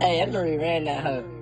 Hey, I'm gonna be.